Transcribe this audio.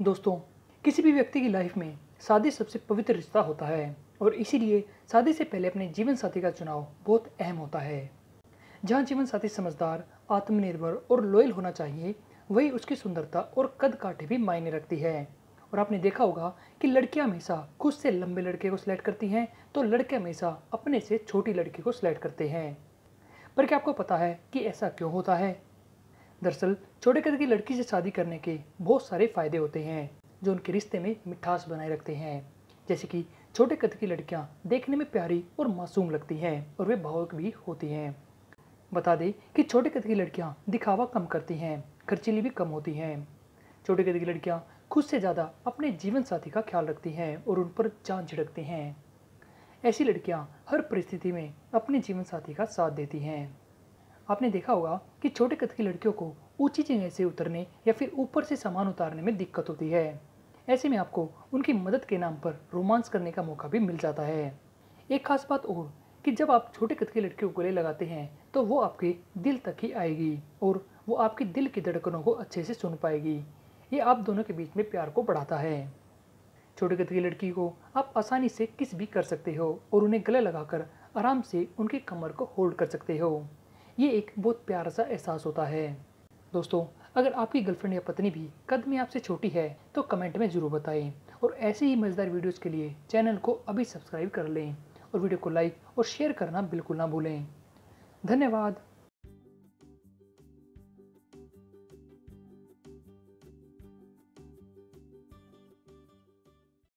दोस्तों, किसी भी व्यक्ति की लाइफ में शादी सबसे पवित्र रिश्ता होता है और इसीलिए शादी से पहले अपने जीवन साथी का चुनाव बहुत अहम होता है। जहाँ जीवन साथी समझदार, आत्मनिर्भर और लॉयल होना चाहिए, वही उसकी सुंदरता और कद काठे भी मायने रखती है। और आपने देखा होगा कि लड़कियाँ हमेशा खुद से लंबे लड़के को सिलेक्ट करती हैं तो लड़के हमेशा अपने से छोटी लड़की को सिलेक्ट करते हैं। पर क्या आपको पता है कि ऐसा क्यों होता है? दरअसल, छोटे कद की लड़की से शादी करने के बहुत सारे फ़ायदे होते हैं, जो उनके रिश्ते में मिठास बनाए रखते हैं। जैसे कि, छोटे कद की लड़कियाँ देखने में प्यारी और मासूम लगती हैं और वे भावुक भी होती हैं। बता दें कि छोटे कद की लड़कियाँ दिखावा कम करती हैं, खर्चीली भी कम होती हैं। छोटे कद की लड़कियाँ खुद से ज़्यादा अपने जीवन साथी का ख्याल रखती हैं और उन पर जान झिड़कती हैं। ऐसी लड़कियाँ हर परिस्थिति में अपने जीवन साथी का साथ देती हैं। आपने देखा होगा कि छोटे कद की लड़कियों को ऊँची जगह से उतरने या फिर ऊपर से सामान उतारने में दिक्कत होती है। ऐसे में आपको उनकी मदद के नाम पर रोमांस करने का मौका भी मिल जाता है। एक खास बात और कि जब आप छोटे कद की लड़कियों को गले लगाते हैं तो वो आपके दिल तक ही आएगी और वो आपके दिल की धड़कनों को अच्छे से सुन पाएगी। ये आप दोनों के बीच में प्यार को बढ़ाता है। छोटे कद की लड़की को आप आसानी से किस भी कर सकते हो और उन्हें गले लगाकर आराम से उनकी कमर को होल्ड कर सकते हो। ये एक बहुत प्यारा सा एहसास होता है। दोस्तों, अगर आपकी गर्लफ्रेंड या पत्नी भी कद में आपसे छोटी है तो कमेंट में ज़रूर बताएँ और ऐसे ही मज़ेदार वीडियोस के लिए चैनल को अभी सब्सक्राइब कर लें और वीडियो को लाइक और शेयर करना बिल्कुल ना भूलें। धन्यवाद।